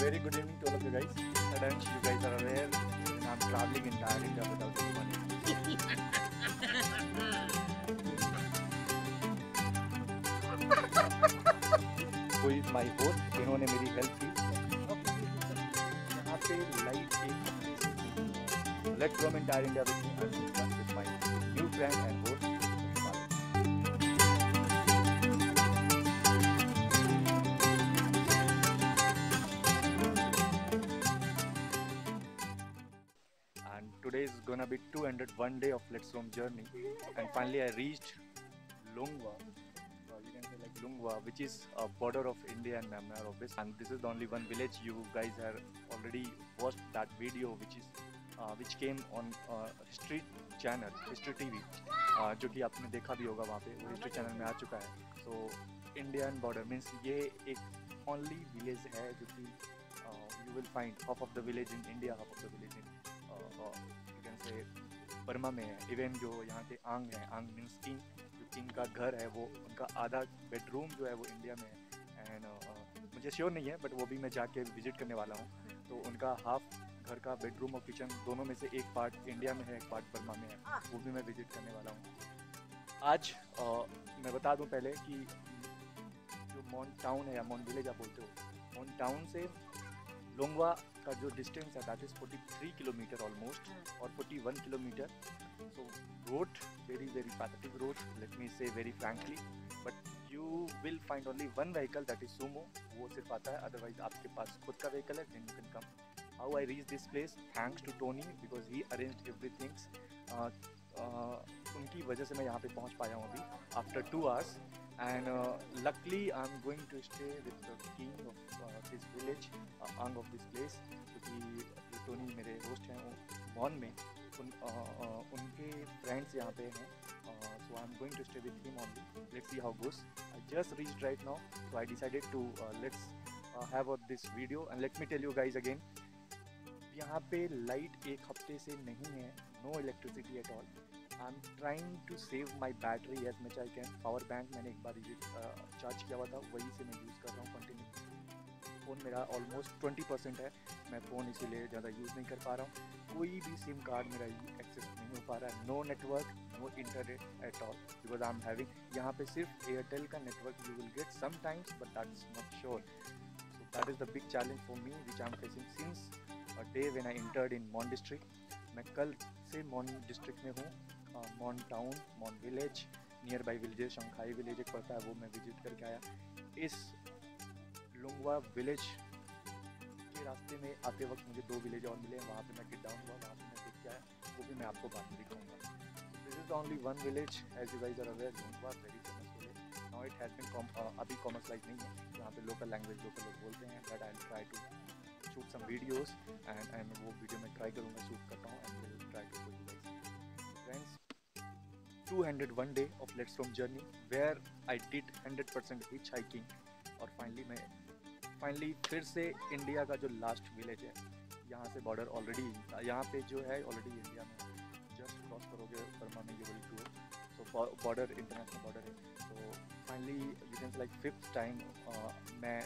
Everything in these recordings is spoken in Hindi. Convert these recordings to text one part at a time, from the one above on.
very good evening to all of you guys. Sudden, you guys are aware, I'm traveling entire India without any money. Who is my host? इन्होंने मेरी हेल्प की यहाँ पे लाइट एक हफ़्ते से नहीं let's roam entire India with me and today is gonna be 201 day of Let's Roam journey and finally I reached Lungwa uh, you can say like Lungwa which is a border of India and Myanmar obviously and this is the only one village you guys have already watched that video which is uh, which came on uh, history channel history TV uh, जो कि आपने देखा भी होगा वहाँ पे वो हिस्ट्री चैनल में आ चुका है सो इंडियन बॉर्डर मीन्स ये एक ओनली विलेज है जो कि you will find half of the village in India half of the village in can Burma में है। इवन जो यहाँ के आंग है आंग मीन्स किंग जो किंग का घर है वो उनका आधा बेडरूम जो है वो इंडिया में है। एंड uh, मुझे श्योर नहीं है बट वो भी मैं जाके विज़िट करने वाला हूँ। तो उनका हाफ़ घर का बेडरूम और किचन दोनों में से एक पार्ट इंडिया में है एक पार्ट बर्मा में है। वो भी मैं विज़िट करने वाला हूँ। आज अ, मैं बता दूँ पहले कि जो मॉन टाउन है या मॉन विलेज आप बोलते हो मॉन टाउन से लोंगवा का जो डिस्टेंस है दैट इज़ 43 किलोमीटर ऑलमोस्ट और 41 kilometre so road very very pathetic road let me say very frankly but you will find only one vehicle that is Sumo वो सिर्फ़ आता है अदरवाइज़ आपके पास खुद का व्हीकल है then you can come how I reach this place thanks to Tony because he arrange every things उनकी वजह से मैं यहाँ पे पहुँच पाया हूँ अभी after two hours and uh, luckily I'm going to stay with the king of uh, this village, uh, Ang of this place, क्योंकि टोनी मेरे होस्ट हैं मॉन में उन uh, uh, उनके फ्रेंड्स यहाँ पे हैं going to stay with him only. Let's see how goes. I just reached right now, so I decided to uh, let's uh, have out this video and let me tell you guys again. यहाँ पे लाइट एक हफ़्ते से नहीं है no electricity at all I am trying to save my battery as much I can power bank मैंने एक बार यूज़ चार्ज किया हुआ था, वही से मैं यूज़ कर रहा हूँ कंटिन्यू फ़ोन मेरा ऑलमोस्ट ट्वेंटी परसेंट है। मैं फ़ोन इसीलिए ज़्यादा यूज़ नहीं कर पा रहा हूँ। कोई भी सिम कार्ड मेरा एक्सेस नहीं हो पा रहा है। No network no internet at all because I am having यहाँ पे सिर्फ़ एयरटेल का network you will get sometimes but that is not sure so that is the big challenge for me which I am facing since day when I entered in Mon district मैं कल से मॉन डिस्ट्रिक्ट में हूँ। Mon town Mon village nearby village Shangkhai village एक पड़ता है, वो मैं विज़िट करके आया। इस लुंगवा विलेज के रास्ते में आते वक्त मुझे दो विलेज और मिले, वहाँ पे मैं गिट डाउन हुआ, वहाँ पे मैं देख के आया, वो भी मैं आपको बाद में दिखाऊँगा। This is only one village as you guys are aware Longwa very famous village now it has been अभी कॉमर्स लाइक नहीं है, यहाँ पे लोकल लैंग्वेज लोकल लोग बोलते हैं but I try to shoot some videos and and वो वीडियो मैं ट्राई करूँगा शूट करता हूँ 201 day of Let's Roam journey, where I did 100% hitchhiking. और फाइनली मैं फाइनली फिर से इंडिया का जो लास्ट विलेज है, यहाँ से बॉर्डर ऑलरेडी यहाँ पे जो है ऑलरेडी इंडिया में जस्ट क्रॉस करोगे बर्मा में ये बड़ी tour so border international border है. तो finally can like fifth time मैं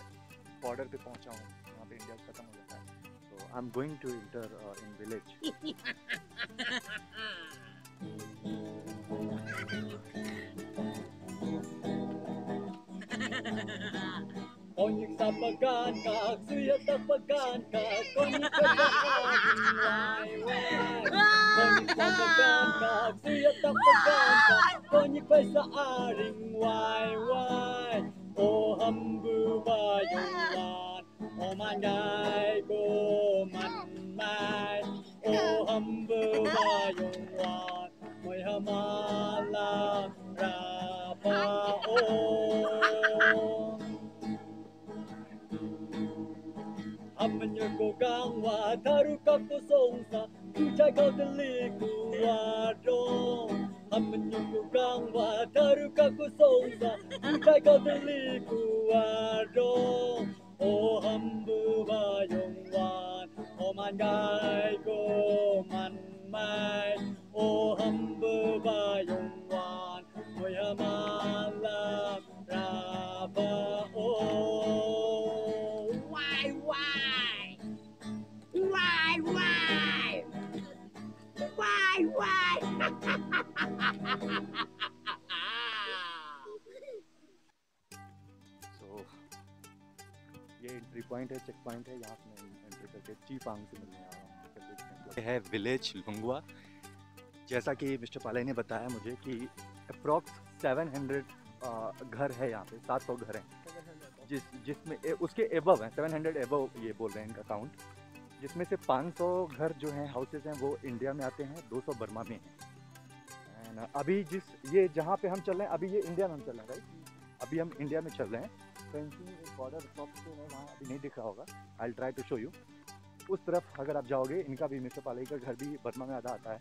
बॉर्डर पे पहुँचा हूँ, यहाँ पे इंडिया ख़त्म हो जाता है. तो I am going to enter in village tapakan ka suya tapakan ka kon tapakan kon tapakan ka suya tapakan ka kon sa aring wai wai o hambu ba yung lan o mangai go man mai o hambu ba yung lan moy hamala ra pa o amanyakogangwa cô kuchakatalikuwaro mai. tarukakosonsa kuchakatalikuwaro o hambubayongwan omangai go manmai o hambubayongwan moyamala checkpoint है यहाँ मैं एंट्री करके चीपांग से मिलने आ रहा हूँ हैं। है विलेज लुंगवा जैसा कि मिस्टर पाले ने बताया मुझे कि अप्रॉक्स 700 घर है यहाँ पे 700 घर हैं। जिस जिसमें उसके एबव हैं 700 एबव ये बोल रहे हैं इनका काउंट जिसमें से 500 घर जो हैं हाउसेज हैं वो इंडिया में आते हैं 200 बर्मा में हैं। एंड अभी जिस ये जहाँ पे हम चल रहे हैं अभी ये इंडिया में हम चल रहे हैं राइट अभी हम इंडिया में चल रहे हैं। फेंसिंग एक बॉर्डर टॉप से है, वहाँ अभी नहीं दिख रहा होगा। I try to show you उस तरफ़ अगर आप जाओगे, इनका भी मिस्टर पालाई का घर भी बर्मा में आधा आता है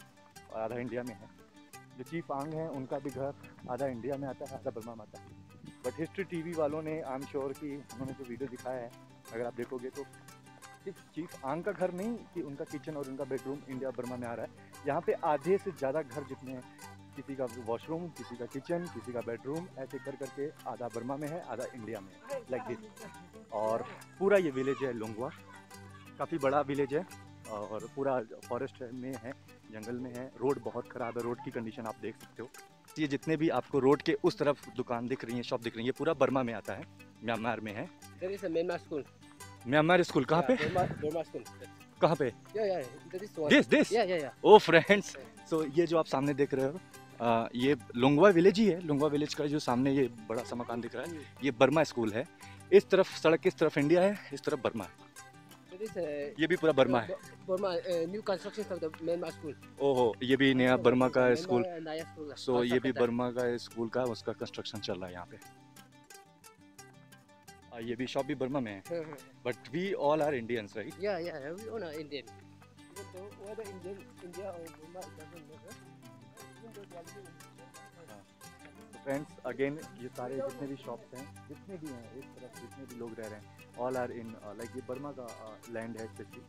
और आधा इंडिया में है। जो चीफ आंग हैं, उनका भी घर आधा इंडिया में आता है, आधा बर्मा में आता है। बट हिस्ट्री टीवी वालों ने आई एम श्योर कि उन्होंने जो वीडियो दिखाया है, अगर आप देखोगे तो सिर्फ़ चीफ आंग का घर नहीं, कि उनका किचन और उनका बेडरूम इंडिया बर्मा में आ रहा है। यहाँ पे आधे से ज़्यादा घर जितने हैं किसी का वॉशरूम किसी का किचन किसी का बेडरूम ऐसे कर करके आधा बर्मा में है आधा इंडिया में लाइक दिस और पूरा ये विलेज है लोंगवा। काफ़ी बड़ा विलेज है और पूरा फॉरेस्ट में है जंगल में है। रोड बहुत ख़राब है रोड की कंडीशन आप देख सकते हो। ये जितने भी आपको रोड के उस तरफ़ दुकान दिख रही है शॉप दिख रही है पूरा बर्मा में आता है म्यांमार में है। School. म्यांमार स्कूल कहाँ पे? Burma कहाँ पे. This this. O friends so ये जो आप सामने देख रहे हो आ, ये लुंगवा विलेज ही है। लुंगवा विलेज का जो सामने ये बड़ा सा मकान दिख रहा है ये बर्मा स्कूल है। इस तरफ़ सड़क किस तरफ़ इंडिया है इस तरफ़ बर्मा। है a ये भी पूरा बर्मा है। uh, construction of the Myanmar ओहो ये भी नया बर्मा का स्कूल। Uh, सो ये भी बर्मा का स्कूल का उसका कंस्ट्रक्शन चल रहा है यहाँ पे। ये भी शॉप भी बर्मा में है। But we all are Indians right yeah, yeah. We all are Indian. Even though whether Indian, India or Burma, it doesn't friends again ये सारे जितने भी शॉप्स हैं, जितने भी हैं इस तरफ़ जितने भी लोग रह रहे हैं ऑल आर इन लाइक ये बर्मा का लैंड है specially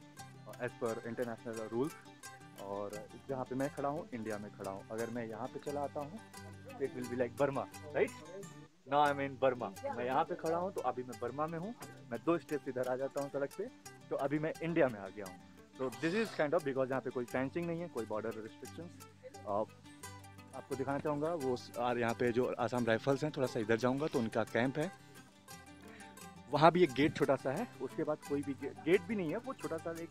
as per international rules और जहाँ पे मैं खड़ा हूँ इंडिया में खड़ा हूँ। अगर मैं यहाँ पे चला आता हूँ it will be like Burma right no I mean Burma मैं यहाँ पे खड़ा हूँ तो अभी मैं बर्मा में हूँ। मैं दो स्टेप्स इधर आ जाता हूँ सड़क पे तो अभी मैं इंडिया में आ गया हूँ। तो this is kind of because यहाँ पे कोई फेंसिंग नहीं है, कोई बॉर्डर रिस्ट्रिक्शंस आपको दिखाना चाहूँगा वो और यहाँ पे जो आसाम राइफल्स हैं थोड़ा सा इधर जाऊँगा तो उनका कैंप है। वहाँ भी एक गेट छोटा सा है उसके बाद कोई भी गेट गेट भी नहीं है वो छोटा सा एक,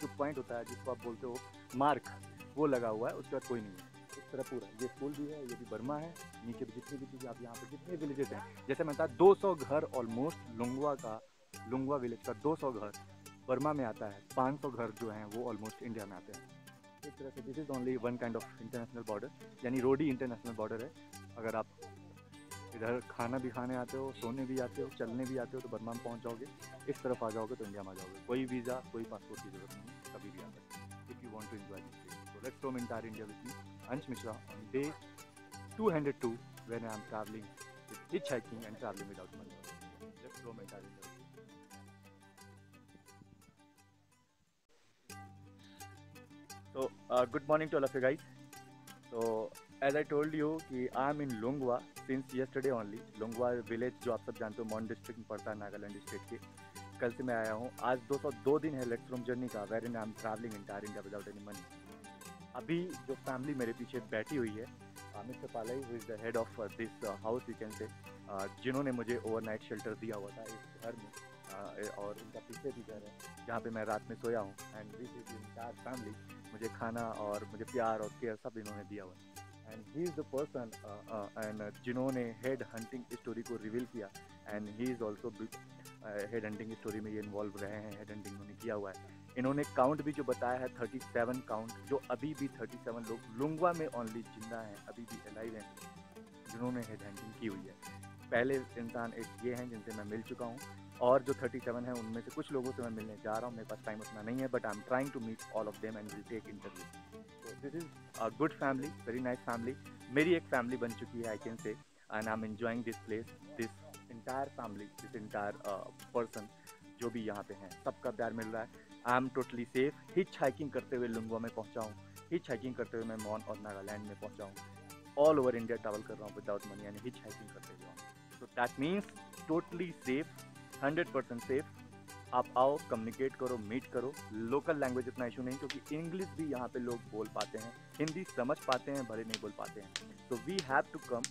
जो पॉइंट होता है जिसको आप बोलते हो मार्क वो लगा हुआ है उसके बाद कोई नहीं है। इस तरह पूरा ये स्कूल भी है ये भी बर्मा है नीचे भी जितनी भी चीज़ें आप यहाँ पर जितने विलेजेस हैं जैसे मैं बताया 200 घर ऑलमोस्ट लुंगवा का लुंगवा विलेज का 200 घर बर्मा में आता है 500 घर जो हैं वो ऑलमोस्ट इंडिया में आते हैं। इस तरह से this is only one kind of international border यानी रोड ही इंटरनेशनल बॉर्डर है अगर आप इधर खाना भी खाने आते हो, सोने भी आते हो, चलने भी आते हो तो बर्मा में पहुँच जाओगे इस तरफ़ आ जाओगे तो इंडिया में आ जाओगे कोई वीज़ा कोई पासपोर्ट की ज़रूरत नहीं कभी भी आ सकते if you want to enjoy this so let's roam entire India with me Ansh Mishra on day 202 when I am traveling with hitchhiking and traveling without money. Let's roam entire India. So, uh, good morning to all of you guys. So, as कि I am in Lungwa since yesterday only. Lungwa village जो आप सब जानते हो मॉन डिस्ट्रिक्ट में पड़ता है नागालैंड स्टेट के। कल से मैं आया हूँ। आज 202 दिन है लेट्स रोम जर्नी का wherein I am travelling entire India without any money अभी जो फैमिली मेरे पीछे बैठी हुई है mister Palai who is the head of this house you can say जिन्होंने मुझे ओवरनाइट शेल्टर दिया हुआ था इस घर में uh, और उनका पीछे भी घर है जहाँ पे मैं रात में सोया हूँ। And this is entire family मुझे खाना और मुझे प्यार और केयर सब इन्होंने दिया हुआ and he is the person and जिन्होंने हेड हंटिंग स्टोरी को रिवील किया and he is also head hunting story में ये इन्वॉल्व रहे हैं हेड हंटिंग उन्होंने किया हुआ है। इन्होंने काउंट भी जो बताया है 37 काउंट जो अभी भी 37 लोग, लुंगवा में ओनली ज़िंदा हैं, अभी भी अलाइव हैं, जिन्होंने हेड हंटिंग की हुई है। पहले इंसान एक ये हैं जिनसे मैं मिल चुका हूँ। और जो 37 है, उनमें से कुछ लोगों से मैं मिलने जा रहा हूँ। मेरे पास टाइम उतना नहीं है but I am trying to meet all of them and will take interview तो this is a good family very nice family मेरी एक फैमिली बन चुकी है I can say and I am enjoying this place this entire family this entire person जो भी यहाँ पे हैं। सबका प्यार मिल रहा है। I am totally safe hitch hiking करते हुए लुंगवा में पहुँचा हूँ। हिच हाइकिंग करते हुए मैं मॉन और नागालैंड में पहुँचा हूँ। ऑल ओवर इंडिया ट्रैवल कर रहा हूँ विदाउट मनी यानी हिच हाइकिंग करते हुए तो that means totally safe hundred percent safe आप आओ कम्युनिकेट करो मीट करो। लोकल लैंग्वेज इतना इशू नहीं, क्योंकि इंग्लिश भी यहाँ पे लोग बोल पाते हैं। हिंदी समझ पाते हैं, भले नहीं बोल पाते हैं। तो वी हैव टू कम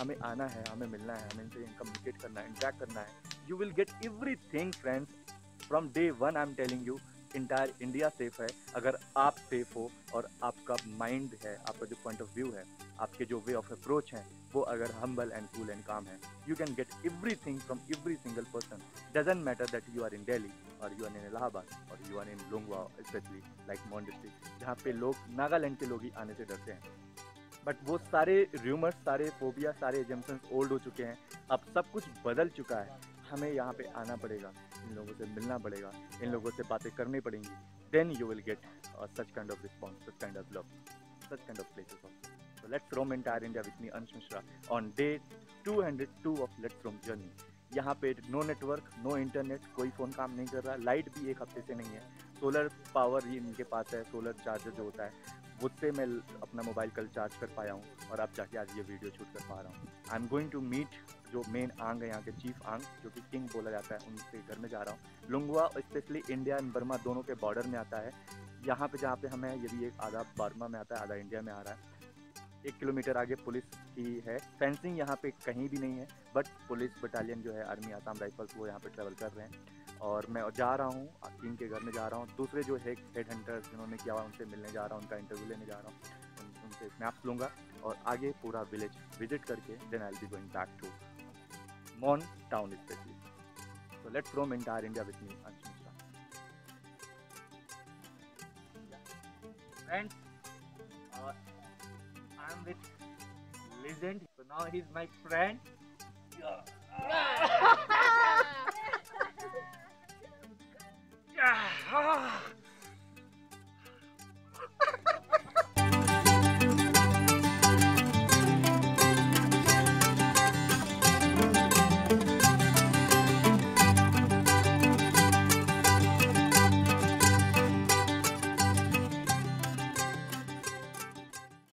हमें आना है, हमें मिलना है, हमें इनसे कम्युनिकेट करना है इंटरेक्ट करना है। You will get everything friends from day one I am telling you entire India safe है। अगर आप सेफ़ हो और आपका माइंड है, आपका जो पॉइंट ऑफ़ व्यू है, आपके जो वे ऑफ़ अप्रोच हैं वो अगर हम्बल एंड कूल एंड काम है you can get everything from every single person doesn't matter that you are in Delhi और यू आर इन इलाहाबाद और you are in Longwa specially like Mon district जहाँ पे लोग, नागालैंड के लोग ही आने से डरते हैं. बट वो सारे र्यूमर्स सारे फोबिया सारे एजम्पन्स ओल्ड हो चुके हैं. अब सब कुछ बदल चुका है. हमें यहाँ पे आना पड़ेगा. इन लोगों से मिलना पड़ेगा. इन लोगों से बातें करनी पड़ेंगी. Then you will get such kind of response such kind of love such kind of places also So let's roam entire India with me, Ansh Mishra, on day 202 of Let's Roam Journey. यहाँ पे नो नेटवर्क नो इंटरनेट कोई फ़ोन काम नहीं कर रहा। लाइट भी एक हफ़्ते से नहीं है। सोलर पावर ही इनके पास है। सोलर चार्जर जो होता है उससे मैं अपना मोबाइल कल चार्ज कर पाया हूँ और अब जाके आज ये वीडियो शूट कर पा रहा हूँ। I am going to meet जो मेन आंग है यहाँ के चीफ आंग जो कि किंग बोला जाता है उनके घर में जा रहा हूँ। Longwa specially India and Burma दोनों के बॉर्डर में आता है। यहाँ पे जहाँ पे हमें ये भी एक आधा बर्मा में आता है आधा इंडिया में आ रहा है। एक किलोमीटर आगे पुलिस की है। फेंसिंग यहाँ पे कहीं भी नहीं है बट पुलिस बटालियन जो है आर्मी आसाम राइफल्स वो यहाँ पे ट्रेवल कर रहे हैं। और मैं जा रहा हूँ किंग के घर में जा रहा हूँ। दूसरे जो है हेड हंटर्स जिन्होंने किया हुआ उनसे मिलने जा रहा हूँ उनका इंटरव्यू लेने जा रहा हूँ। उन, उनसे स्नैप्स लूँगा और आगे पूरा विलेज विज़िट करके then I be going back to Mon town specially let's roam entire India with me, Ansh Mishra. Listen. this legend. So now he's my friend. Yeah.